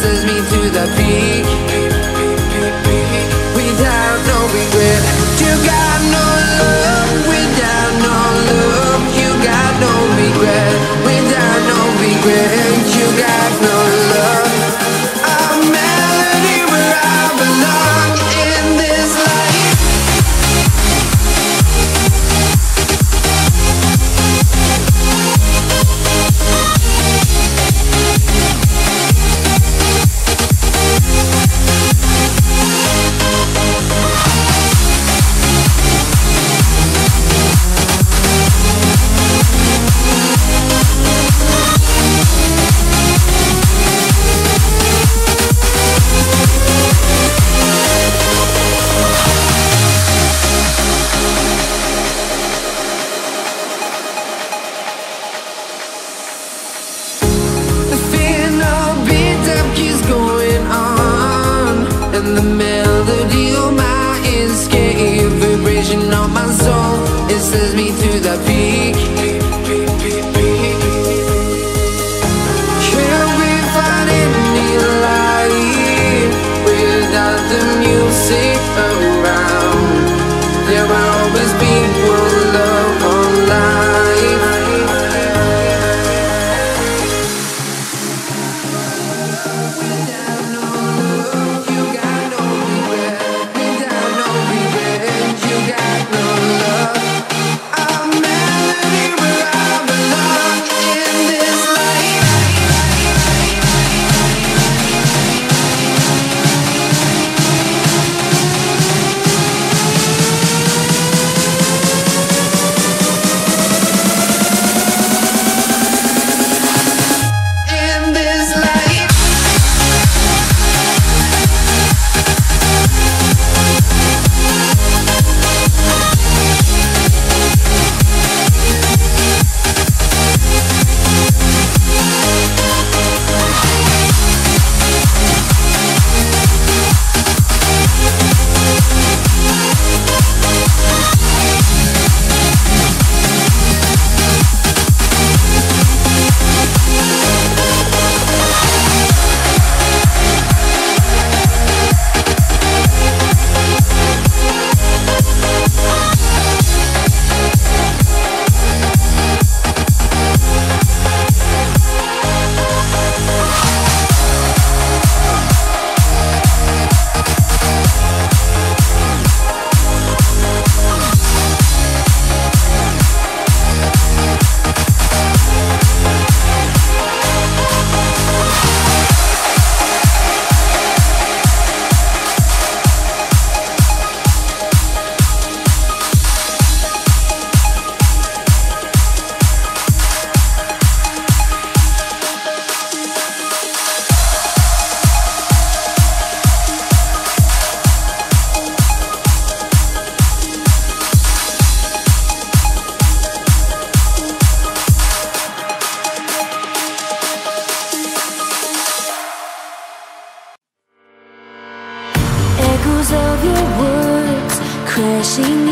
Melody crashing into